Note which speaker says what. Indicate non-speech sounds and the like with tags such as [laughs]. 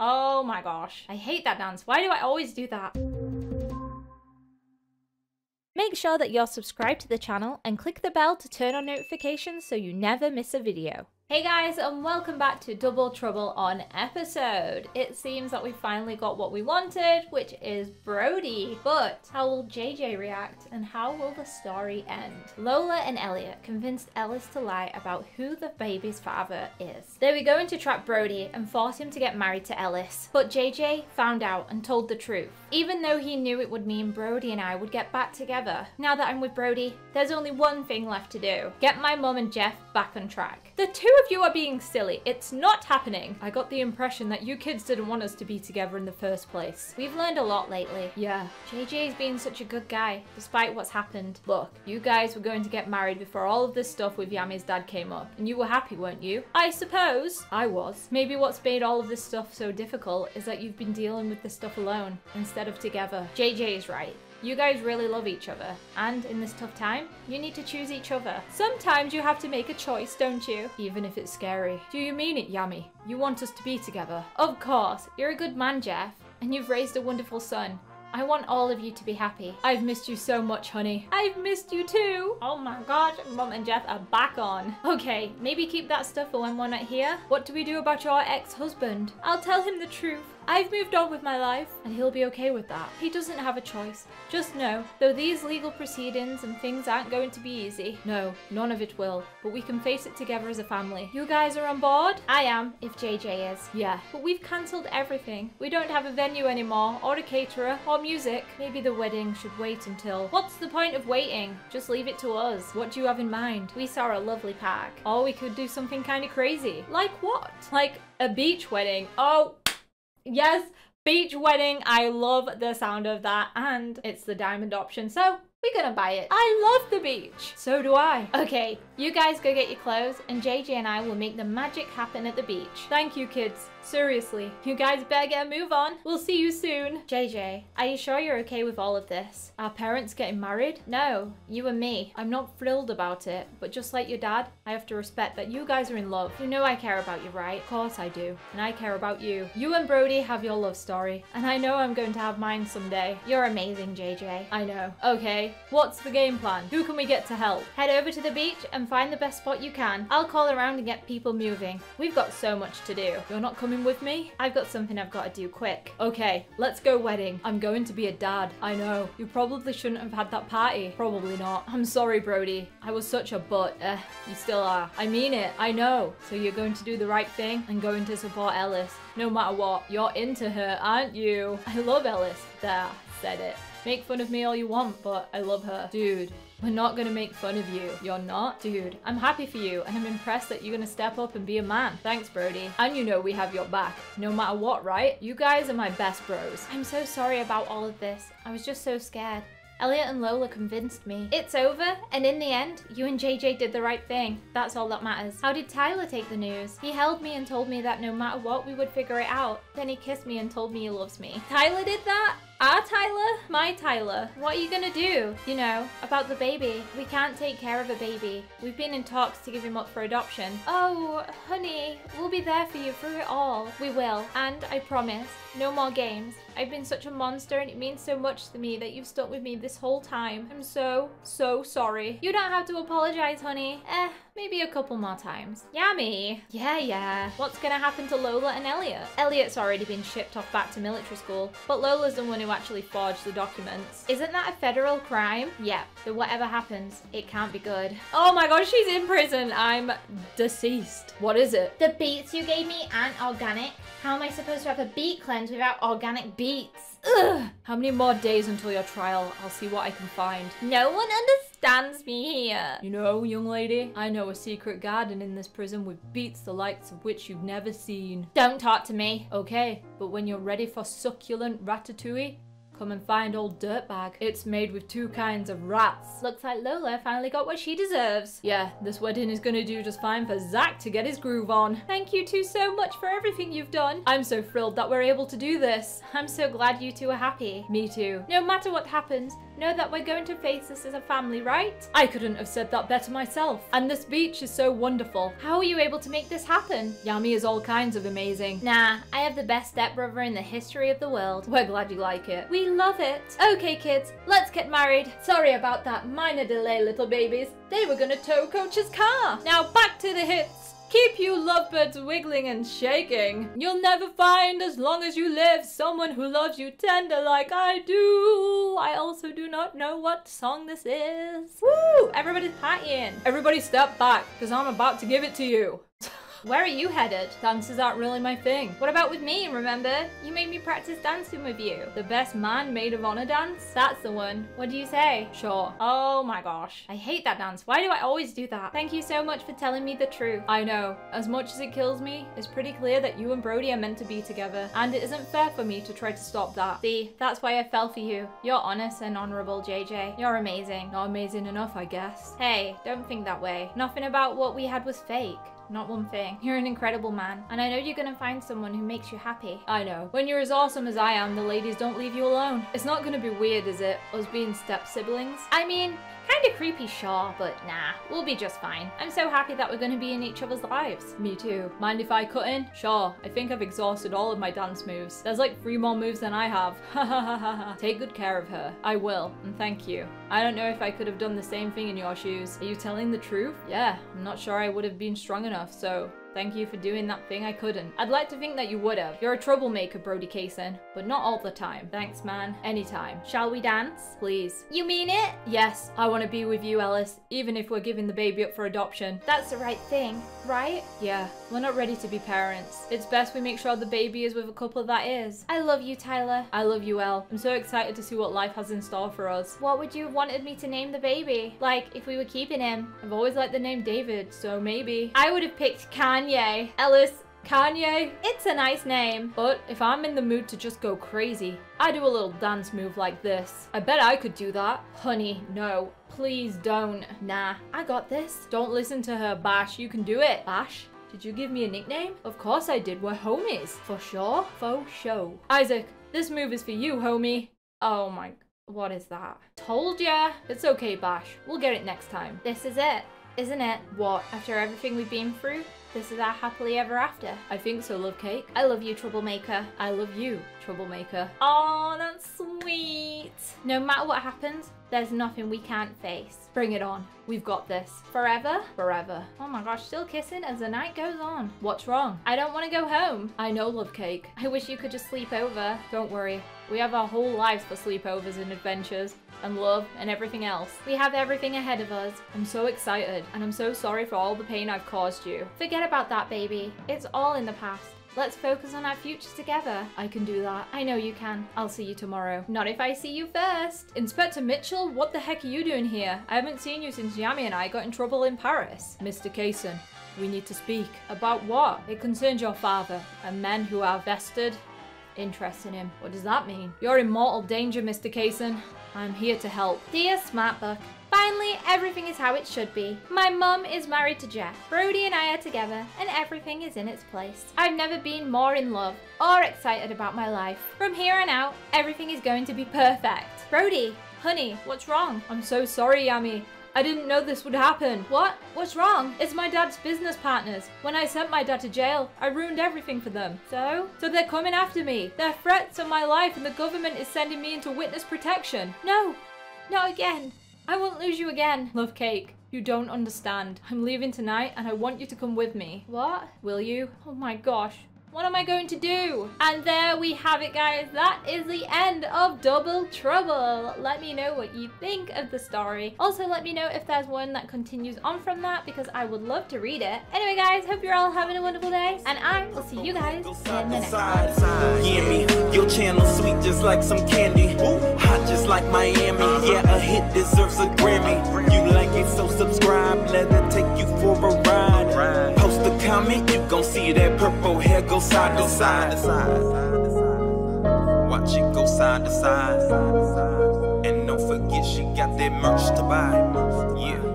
Speaker 1: Oh my gosh. I hate that dance. Why do I always do that? Make sure that you're subscribed to the channel and click the bell to turn on notifications so you never miss a video. Hey guys and welcome back to Double Trouble on episode. It seems that we finally got what we wanted, which is Brody. But how will JJ react and how will the story end? Lola and Elliot convinced Ellis to lie about who the baby's father is. They were going to trap Brody and force him to get married to Ellis. But JJ found out and told the truth. Even though he knew it would mean Brody and I would get back together. Now that I'm with Brody, there's only one thing left to do. Get my mum and Jeff back on track. The two of you are being silly. It's not happening. I got the impression that you kids didn't want us to be together in the first place. We've learned a lot lately. Yeah, JJ's been such a good guy, despite what's happened. Look, you guys were going to get married before all of this stuff with Yammy's dad came up, and you were happy, weren't you? I suppose. I was. Maybe what's made all of this stuff so difficult is that you've been dealing with this stuff alone, instead of together. JJ is right. You guys really love each other, and in this tough time, you need to choose each other. Sometimes you have to make a choice, don't you? Even if it's scary. Do you mean it, Yammy? You want us to be together? Of course. You're a good man, Jeff, and you've raised a wonderful son. I want all of you to be happy. I've missed you so much, honey. I've missed you too. Oh my gosh, Mom and Jeff are back on. Okay, maybe keep that stuff for when we're not here. What do we do about your ex-husband? I'll tell him the truth. I've moved on with my life, and he'll be okay with that. He doesn't have a choice. Just know, though these legal proceedings and things aren't going to be easy, no, none of it will, but we can face it together as a family. You guys are on board? I am, if JJ is. Yeah, but we've cancelled everything. We don't have a venue anymore, or a caterer, or music. Maybe the wedding should wait until... What's the point of waiting? Just leave it to us. What do you have in mind? We saw a lovely park. Or we could do something kind of crazy. Like what? Like a beach wedding. Oh, Yes, beach wedding. I love the sound of that. And it's the diamond option. So we're gonna buy it. I love the beach. So do I. Okay, you guys go get your clothes and JJ and I will make the magic happen at the beach. Thank you, kids. Seriously, you guys better get a move on. We'll see you soon. JJ, are you sure you're okay with all of this? Our parents getting married? No, you and me. I'm not thrilled about it, but just like your dad, I have to respect that you guys are in love. You know I care about you, right? Of course I do. And I care about you. You and Brody have your love story, and I know I'm going to have mine someday. You're amazing, JJ. I know. Okay, what's the game plan? Who can we get to help? Head over to the beach and find the best spot you can. I'll call around and get people moving. We've got so much to do. You're not coming with me? I've got something I've got to do quick. Okay, let's go wedding. I'm going to be a dad. I know. You probably shouldn't have had that party. Probably not. I'm sorry, Brody. I was such a butt. Eh, you still are. I mean it. I know. So you're going to do the right thing and going to support Ellis. No matter what. You're into her, aren't you? I love Ellis. There, said it. Make fun of me all you want, but I love her. Dude, we're not gonna make fun of you. You're not? Dude, I'm happy for you and I'm impressed that you're gonna step up and be a man. Thanks, Brody. And you know we have your back. No matter what, right? You guys are my best bros. I'm so sorry about all of this. I was just so scared. Elliot and Lola convinced me. It's over, and in the end, you and JJ did the right thing. That's all that matters. How did Tyler take the news? He held me and told me that no matter what, we would figure it out. Then he kissed me and told me he loves me. Tyler did that? Our Tyler? My Tyler. What are you gonna do? You know, about the baby. We can't take care of a baby. We've been in talks to give him up for adoption. Oh, honey, we'll be there for you through it all. We will. And I promise, no more games. I've been such a monster and it means so much to me that you've stuck with me this whole time. I'm so, so sorry. You don't have to apologize, honey. Eh, maybe a couple more times. Yummy. Yeah, yeah. What's gonna happen to Lola and Elliot? Elliot's already been shipped off back to military school, but Lola's the one who actually forged the documents. Isn't that a federal crime? Yeah, but whatever happens, it can't be good. Oh my god, she's in prison. I'm deceased. What is it? The beets you gave me aren't organic. How am I supposed to have a beet cleanse without organic beets? Ugh. How many more days until your trial? I'll see what I can find. No one understands me here. You know, young lady, I know a secret garden in this prison with beets the likes of which you've never seen. Don't talk to me. Okay, but when you're ready for succulent ratatouille, Come and find old dirtbag. It's made with two kinds of rats.
Speaker 2: Looks like Lola finally got what she deserves.
Speaker 1: Yeah, this wedding is gonna do just fine for Zach to get his groove on.
Speaker 2: Thank you two so much for everything you've done.
Speaker 1: I'm so thrilled that we're able to do this.
Speaker 2: I'm so glad you two are happy.
Speaker 1: Me too.
Speaker 2: No matter what happens, know that we're going to face this as a family, right?
Speaker 1: I couldn't have said that better myself. And this beach is so wonderful.
Speaker 2: How are you able to make this happen?
Speaker 1: Yammy is all kinds of amazing.
Speaker 2: Nah, I have the best stepbrother in the history of the world.
Speaker 1: We're glad you like it.
Speaker 2: We love it. Okay, kids, let's get married.
Speaker 1: Sorry about that minor delay, little babies. They were gonna tow Coach's car. Now back to the hits. Keep you lovebirds wiggling and shaking. You'll never find, as long as you live, someone who loves you tender like I do. I also do not know what song this is.
Speaker 2: Woo! Everybody's partying.
Speaker 1: Everybody step back, because I'm about to give it to you.
Speaker 2: Where are you headed?
Speaker 1: Dances aren't really my thing.
Speaker 2: What about with me, remember? You made me practice dancing with you.
Speaker 1: The best man maid of honor dance?
Speaker 2: That's the one. What do you say?
Speaker 1: Sure.
Speaker 2: Oh my gosh. I hate that dance. Why do I always do that? Thank you so much for telling me the truth.
Speaker 1: I know. As much as it kills me, it's pretty clear that you and Brody are meant to be together. And it isn't fair for me to try to stop that.
Speaker 2: See, that's why I fell for you. You're honest and honorable, JJ. You're amazing.
Speaker 1: Not amazing enough, I guess.
Speaker 2: Hey, don't think that way. Nothing about what we had was fake. Not one thing. You're an incredible man, and I know you're gonna find someone who makes you happy.
Speaker 1: I know. When you're as awesome as I am, the ladies don't leave you alone. It's not gonna be weird, is it? Us being step siblings?
Speaker 2: I mean, Kinda creepy, sure, but nah, we'll be just fine. I'm so happy that we're gonna be in each other's lives.
Speaker 1: Me too. Mind if I cut in? Sure, I think I've exhausted all of my dance moves. There's like three more moves than I have. [laughs] Ha ha ha ha ha. Take good care of her. I will, and thank you. I don't know if I could have done the same thing in your shoes. Are you telling the truth? Yeah, I'm not sure I would have been strong enough, so Thank you for doing that thing I couldn't. I'd like to think that you would have. You're a troublemaker, Brody Kaysen, but not all the time. Thanks, man. Anytime.
Speaker 2: Shall we dance?
Speaker 1: Please.
Speaker 2: You mean it?
Speaker 1: Yes, I want to be with you, Ellis, even if we're giving the baby up for adoption.
Speaker 2: That's the right thing, right?
Speaker 1: Yeah, we're not ready to be parents. It's best we make sure the baby is with a couple that is.
Speaker 2: I love you, Tyler.
Speaker 1: I love you, El. I'm so excited to see what life has in store for us.
Speaker 2: What would you have wanted me to name the baby? Like, if we were keeping him?
Speaker 1: I've always liked the name David, so maybe.
Speaker 2: I would have picked Kanye. Ellis,
Speaker 1: Kanye?
Speaker 2: It's a nice name.
Speaker 1: But if I'm in the mood to just go crazy, I do a little dance move like this. I bet I could do that. Honey, no. Please don't.
Speaker 2: Nah, I got this.
Speaker 1: Don't listen to her, Bash. You can do it. Bash? Did you give me a nickname? Of course I did. We're homies.
Speaker 2: For sure?
Speaker 1: for show. Isaac, this move is for you, homie. Oh my... What is that?
Speaker 2: Told ya.
Speaker 1: It's okay, Bash. We'll get it next time.
Speaker 2: This is it, isn't it?
Speaker 1: What?
Speaker 2: After everything we've been through, this is our happily ever after.
Speaker 1: I think so, love cake.
Speaker 2: I love you, troublemaker.
Speaker 1: I love you, troublemaker.
Speaker 2: Oh, that's sweet. No matter what happens, there's nothing we can't face.
Speaker 1: Bring it on. We've got this.
Speaker 2: Forever?
Speaker 1: Forever.
Speaker 2: Oh my gosh, still kissing as the night goes on.
Speaker 1: What's wrong?
Speaker 2: I don't want to go home.
Speaker 1: I know, love cake.
Speaker 2: I wish you could just sleep over.
Speaker 1: Don't worry. We have our whole lives for sleepovers and adventures and love and everything else.
Speaker 2: We have everything ahead of us.
Speaker 1: I'm so excited and I'm so sorry for all the pain I've caused you.
Speaker 2: Forget about that, baby. It's all in the past. Let's focus on our future together.
Speaker 1: I can do that.
Speaker 2: I know you can.
Speaker 1: I'll see you tomorrow.
Speaker 2: Not if I see you first.
Speaker 1: Inspector Mitchell, what the heck are you doing here? I haven't seen you since Yammy and I got in trouble in Paris. Mr. Kaysen, we need to speak. About what? It concerns your father and men who are vested interest in him. What does that mean? You're in mortal danger, Mr. Kaysen. I'm here to help.
Speaker 2: Dear Smartbook, Finally, everything is how it should be. My mum is married to Jeff. Brody and I are together, and everything is in its place. I've never been more in love or excited about my life. From here on out, everything is going to be perfect. Brody, honey, what's wrong?
Speaker 1: I'm so sorry, Yammy. I didn't know this would happen.
Speaker 2: What? What's wrong?
Speaker 1: It's my dad's business partners. When I sent my dad to jail, I ruined everything for them.
Speaker 2: So?
Speaker 1: So they're coming after me. They're threats on my life and the government is sending me into witness protection.
Speaker 2: No, not again.
Speaker 1: I won't lose you again, love cake. You don't understand. I'm leaving tonight and I want you to come with me.
Speaker 2: What?
Speaker 1: Will you? Oh my gosh. What am I going to do?
Speaker 2: And there we have it, guys. That is the end of Double Trouble. Let me know what you think of the story. Also, let me know if there's one that continues on from that because I would love to read it. Anyway, guys, hope you're all having a wonderful day. And I will see you guys in the next one.
Speaker 3: Yammy, your channel sweet just like some candy. Hot just like Miami. Yeah, a hit deserves a Grammy. You like it, so subscribe. Let it take you for a ride. Comment, you gon' see that purple hair go side to side. Watch it go side to side. And don't forget she got that merch to buy. Yeah.